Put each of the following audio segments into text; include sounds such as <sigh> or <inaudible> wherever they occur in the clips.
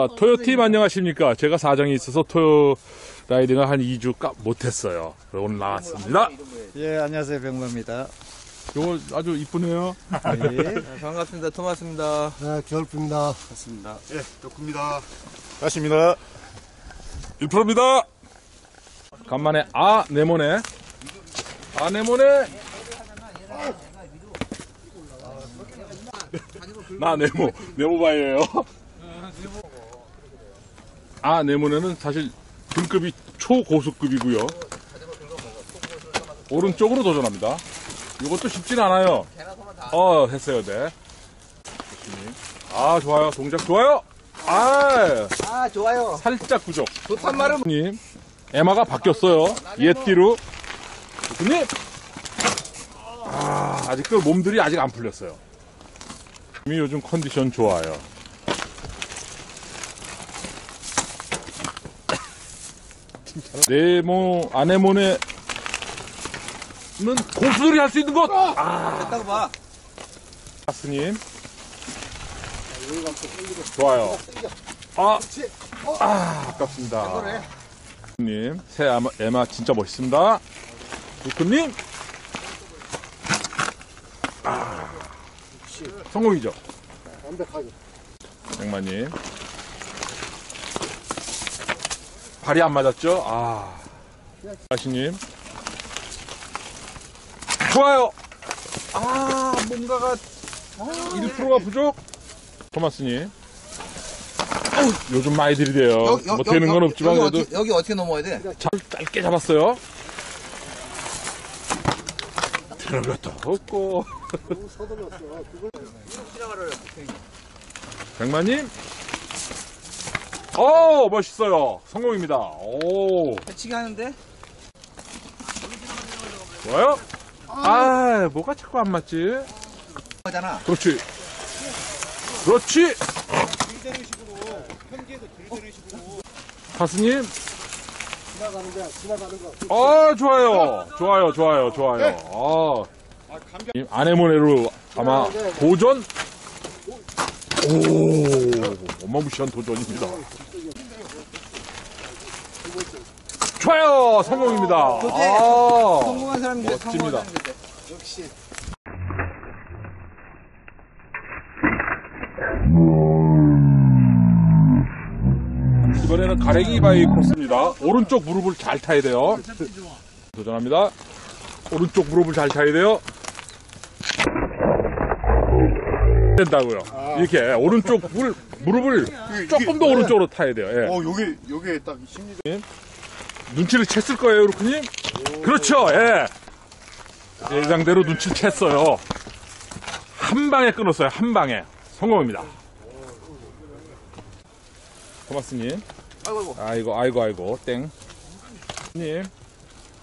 아, 토요팀 안녕하십니까. 제가 사정이 있어서 토요 라이딩을 한 2주 까 못했어요. 오늘 나왔습니다. 예, 안녕하세요. 병모입니다. 요거 아주 이쁘네요. 예. 반갑습니다. 토마스입니다. 네, 겨울입니다. 맞습니다. 예, 덕구입니다. 가십니다. 1%입니다. 간만에 아 네모네. 아 네모네. 나 네모 네모바이예요. 아 네모네는 사실 등급이 초고수급이고요. 오른쪽으로 도전합니다. 이것도 쉽진 않아요. 어 했어요, 네. 아 좋아요, 동작 좋아요. 아 아, 좋아요. 살짝 부족. 좋단 말은 님, 에마가 바뀌었어요. 옛뒤로. 님, 아, 아직도 몸들이 아직 안 풀렸어요. 이미 요즘 컨디션 좋아요. 네모, 아네모네는 고수들이 할 수 있는 것! 됐다고 봐. 아스님. 좋아요. 아, 아, 아깝습니다. 님, 새 에마, 에마 진짜 멋있습니다. 루크님. 아, 성공이죠. 완벽하게. 백마님. 발이 안 맞았죠? 아. 아시님. 좋아요. 아, 뭔가가 1%가 부족. 토마스님. 요즘 많이 들이대요. 뭐 되는 건 없지만 여기, 그래도 어떻게, 여기 어떻게 넘어야 돼? 잘 짧게 잡았어요. 들어갔다 없고. 백마님. 오 멋있어요. 성공입니다. 오 배치기 하는데? 좋아요. 아 뭐가 자꾸 안 맞지? 하잖아. 그렇지. 그렇지. 가수님. 지나가는데, 지나가는 거. 아 좋아요 좋아요 좋아요 좋아요 아 이 아네모네로 아마 도전 오 어마무시한 도전입니다 좋아요 성공입니다! 아, 성공한 사람이 멋집니다. 역시. 이번에는 가랭이 바위 코스입니다 오른쪽 무릎을 잘 타야 돼요 도전합니다 오른쪽 무릎을 잘 타야 돼요 된다고요 이렇게 오른쪽 물, 무릎을 조금 더 오른쪽으로 타야 돼요 예. 어, 요게, 요게 딱 심리. 눈치를 챘을 거예요, 루크님? 그렇죠, 예. 예상대로 눈치를 챘어요. 한 방에 끊었어요, 한 방에. 성공입니다. 토마스님. 아이고, 아이고, 아이고, 아이고, 땡. 님.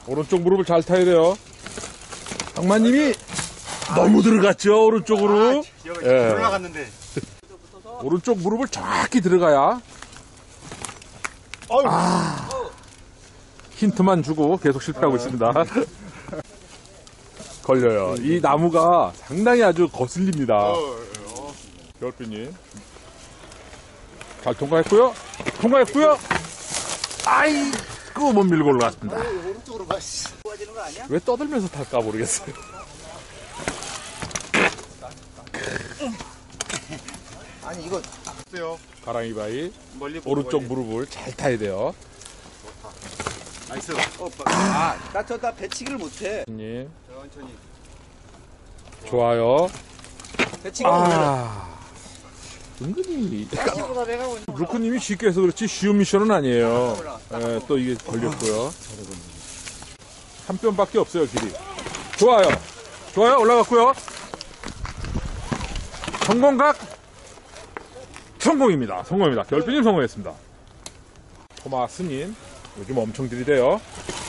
오른쪽 무릎을 잘 타야 돼요. 악마님이 너무 들어갔죠, 오른쪽으로. 여기 예. 올라갔는데. 오른쪽 무릎을 정확히 들어가야 아유, 힌트만 주고 계속 실패하고 있습니다. <laughs> 걸려요. 이 나무가 상당히 아주 거슬립니다. 겨울비님. 잘 통과했고요. 통과했고요. 아이고, 못 밀고 아니야? 왜 떠들면서 탈까 모르겠어요. 아니, 이거. 가랑이 바위, 오른쪽 멀리. 무릎을 잘 타야 돼요. nice. 어, 아, 나 저, 나 배치기를 못해. 님 천천히. 좋아요. 배치기를 못해. 아, 은근히. 루크님이 쉽게 해서 그렇지 쉬운 미션은 아니에요. 예, 또 이게 걸렸고요. 한 뼘밖에 없어요, 길이. 좋아요. 좋아요, 올라갔고요. 성공각! 성공입니다. 성공입니다. 결비님 성공했습니다. 토마스님, 요즘 엄청 들이대요.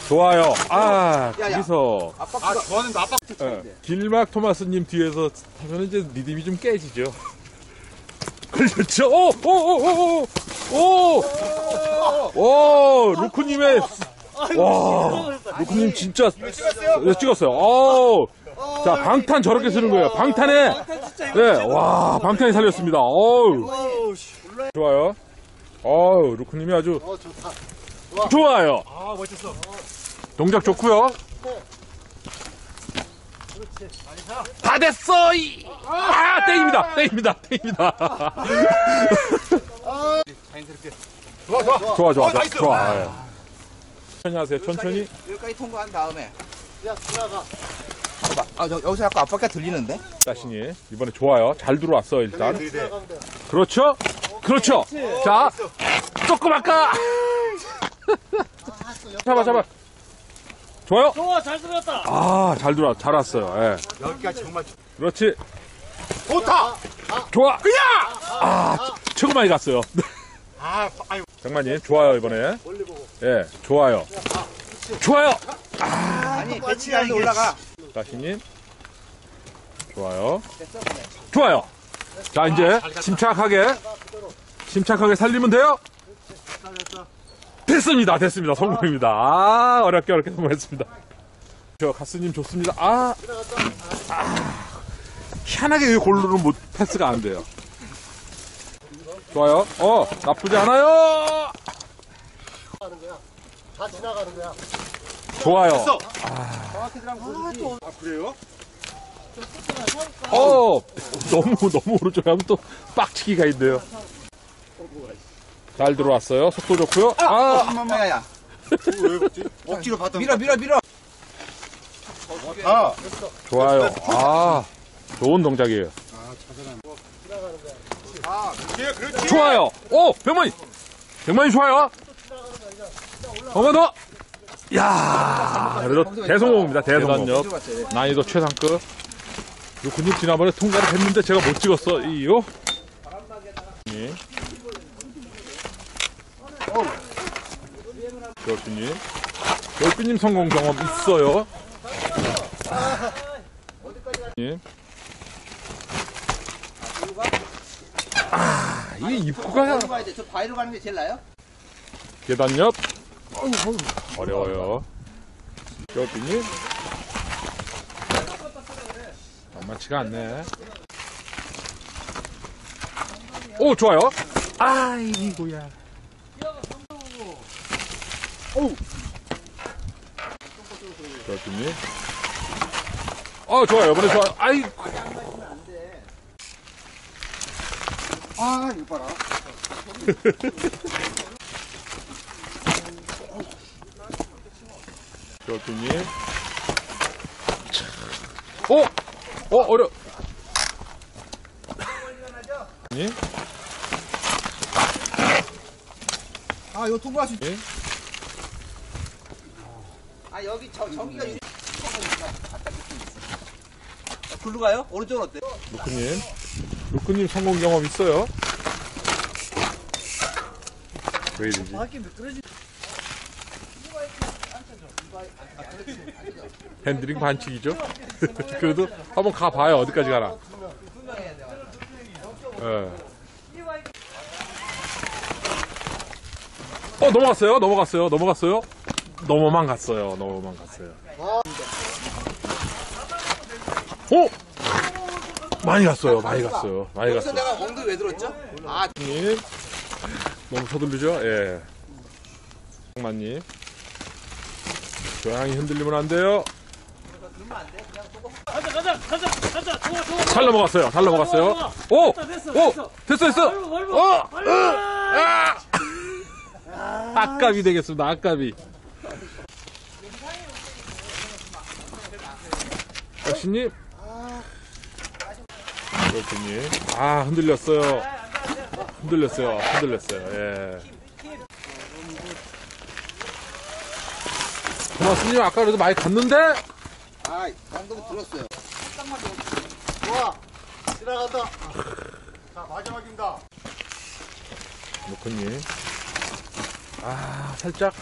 좋아요. 아, 야, 야. 거기서. 아. 좋아하는데 아빠. 예, 길막 토마스님 뒤에서 타면 이제 리듬이 좀 깨지죠. <laughs> 걸렸죠? 오, 오, 오, 오, 오, 오, 루크님의, 와, 루크님 진짜, 네, 찍었어요. 오, 자, 방탄 저렇게 쓰는 거예요. 방탄에, 네, 와, 방탄이 살렸습니다. 어우, 좋아요. 어우, 루크님이 아주 어, 좋다. 좋아요. 아, 멋졌어. 동작 좋고요. 다 됐어. 이. 아, 땡입니다. 땡입니다. 땡입니다. 좋아, 좋아. 좋아, 좋아, 어, 좋아. 좋아. 예. 천천히 하세요. 천천히. 여기까지 통과한 다음에. 야. 봐봐. 아, 저, 여기서 약간 앞바퀴 들리는데? 자신이 이번에 좋아요. 잘 들어왔어 일단. 들이대. 그렇죠. 그렇죠. 자, 조금 아까. 잡아, 잡아. 좋아요. 좋아 잘 들었다 아, 잘 들어, 잘 왔어요. 예. 여기까지 정말 좋- 그렇지. 좋다. 좋아. 으야! 아, 최고 많이 갔어요. 아, 아유. 장관님, 좋아요, 이번에. 멀리 보고. 예, 좋아요. 좋아요. 아니, 배치가 안 올라가. 다시님. 좋아요. 좋아요. 자, 이제 침착하게, 침착하게 살리면 돼요. 됐습니다. 됐습니다. 성공입니다. 아, 어렵게 어렵게 성공했습니다. 저 가스님 좋습니다. 아, 아 희한하게 이 골로는 못 패스가 안 돼요. 좋아요. 어, 나쁘지 않아요. 다 지나가는 거야. 좋아요. 됐어. 아, 그래요? 어, 너무, 너무 오른쪽에 하면 또 빡치기가 있네요. 잘 들어왔어요. 속도 좋고요. 아, 야, 야. 왜 그랬지? 억지로 봤던 밀어, 밀어, 밀어. 아, 좋아요. 아, 좋은 동작이에요. 예, 그렇지. 좋아요. 오, 백만이. 백만이 좋아요. 한번 더. 야, 그래도 대성공입니다. 대성공. 난이도 최상급. 루크님 지난번에 통과를 했는데 제가 못 찍었어. 이요. 예. 교수님. 교수님 성공 경험 있어요. 예. 아, 이게 입구가 바위로 가야 돼. 저 바위로 가는 게 제일 나아요? 계단 옆. 어려워요. 교수님. 만만치가 않네. 오, 좋아요. 아이고야. 오. 교수님. 어, 좋아요. 이번에 좋아요. 아이고. 아, 이거 봐라. 교수님. 오! 어, 어려. 님? 아, 이거 통과할 수있 예? 아, 여기, 저, 저기가 유... 글로 가요? 오른쪽은 어때? 루크님. 루크님 성공 경험 있어요? 왜 이러지? 핸들링 반칙이죠? <laughs> 그래도 한번 가봐요. 어디까지 가나. 예. 어, 넘어갔어요. 넘어갔어요. 넘어갔어요. 넘어만 갔어요. 넘어만 갔어요. 오! 많이 갔어요. 많이 갔어요. 많이 갔어요. 내가 엉덩이 왜 들었죠? 아, 님 너무 서둘르죠? 예. 장만님. 고양이 흔들리면 안 돼요. 가자 가자 가자 가자 좋아 좋아 잘 넘어갔어요. 잘 넘어갔어요. 오! 됐어, 오! 됐어. 됐어, 됐어! 멀고 어! 멀고 아! <laughs> 아깝이 되겠습니다. 아깝이. 여신님. 여신님. 아, 흔들렸어요. 흔들렸어요. 흔들렸어요. 예. 고맙습니다. 아까 그래도 많이 갔는데? 아, 엉덩이 들었어요. 좋아. 지나간다. <laughs> 자, 마지막입니다. 노크님. 아, 살짝.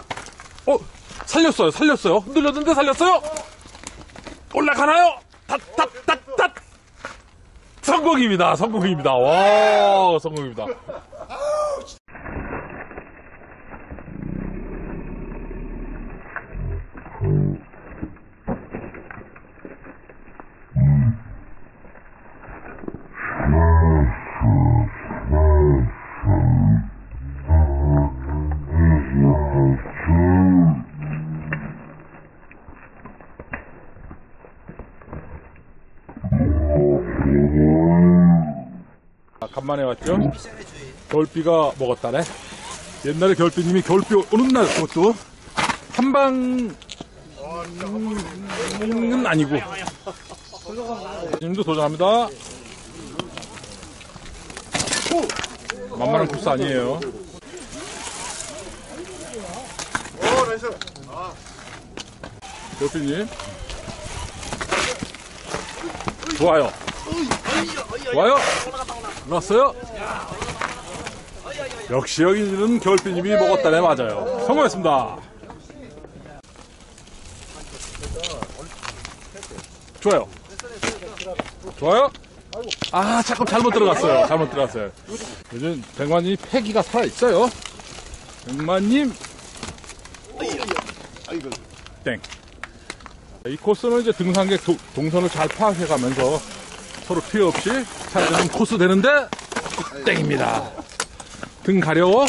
어! 살렸어요, 살렸어요. 흔들렸는데 살렸어요? 올라가나요? 탓, 탓, 탓, 탓! 성공입니다, 성공입니다. 와, 성공입니다. 간 만에 왔죠? 겨울비가 먹었다네. 옛날에 겨울비님이 겨울비 오는 날 그것도 한 방은 아니고. 님도 도전합니다. 만만한 코스 아니에요. 겨울비님. 좋아요. 좋아요. 올랐어요. 역시 여기는 겨울비님이 먹었다네 맞아요. 성공했습니다. 좋아요. 좋아요. 아, 잠깐 잘못 들어갔어요. 잘못 들어갔어요. 요즘 백만님이 패기가 살아 있어요. 백만님. 땡. 이 코스는 이제 등산객 도- 동선을 잘 파악해가면서 서로 피해 없이 잘 되는 코스 되는데 땡입니다. 등 가려워.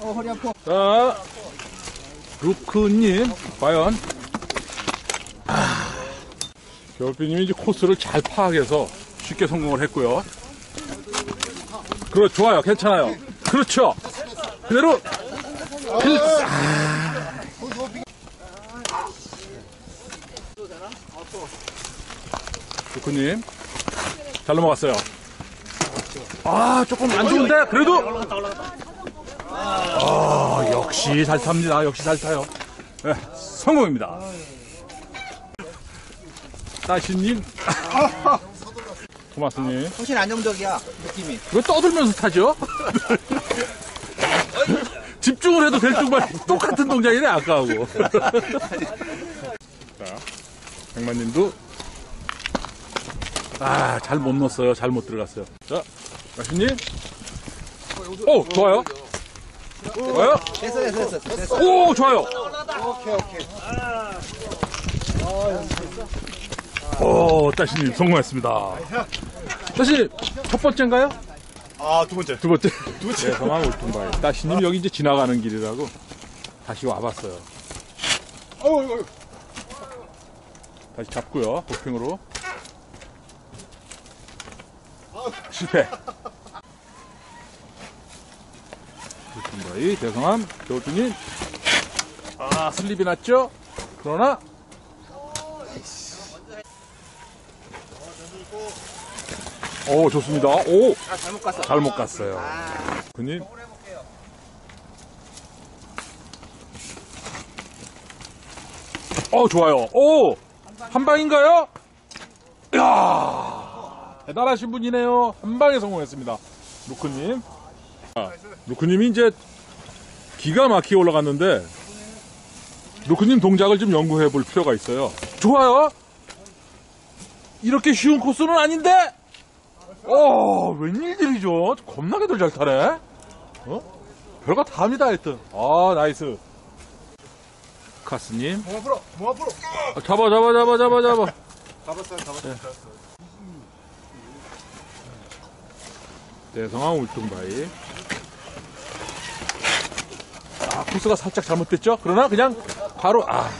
어, 허리 아파. 자, 루크님, 과연. 아, 겨울비님이 이제 코스를 잘 파악해서 쉽게 성공을 했고요. 그렇, 좋아요. 괜찮아요. 그렇죠. 그대로. 필, 아. 루크님, 잘 넘어갔어요. 아, 조금 안 좋은데? 그래도. 아, 역시 잘 탑니다. 역시 잘 타요. 네, 성공입니다. 따시님. 토마스님. <laughs> 훨씬 안정적이야, 느낌이. 왜 떠들면서 타죠? <laughs> 집중을 해도 될 정말 똑같은 동작이네, 아까하고. <laughs> 자, 백만님도. 아, 잘 못 넣었어요. 잘 못 들어갔어요. 자, 마신님. 오, 좋아요. 좋아요. 됐어, 됐어, 됐어. 됐어. 오, 좋아요. 오케이, 오케이. 오, 따시님 성공했습니다. 따시님, 첫 번째인가요? 아, 두 번째. 두 번째. 두 번째. 네, 성함 올통바이. 따시님 여기 이제 지나가는 길이라고 다시 와봤어요. 어우, 어우. 다시 잡고요, 도핑으로. 실패. 올통바이, 대성함, 겨울주님. 아, 슬립이 났죠? 그러나, 오, 좋습니다. 오, 아, 잘못 갔어. 잘못 갔어요. 군님. 어, 좋아요. 오! 한 방인가요? 이야! 대단하신 분이네요. 한 방에 성공했습니다. 루크님. 아, 루크님이 이제 기가 막히게 올라갔는데, 루크님 동작을 좀 연구해 볼 필요가 있어요. 좋아요. 이렇게 쉬운 코스는 아닌데? 어, 웬일들이죠? 겁나게들 잘 타네? 어? 별거 다 합니다, 하여튼. 아, nice. 카스님. 몸 앞으로, 몸 앞으로. 아, 잡아, 잡아, 잡아, 잡아, 잡아. 잡았어요, 잡았어요. 대성황 울퉁바위. 아, 코스가 살짝 잘못됐죠? 그러나 그냥 바로, 아,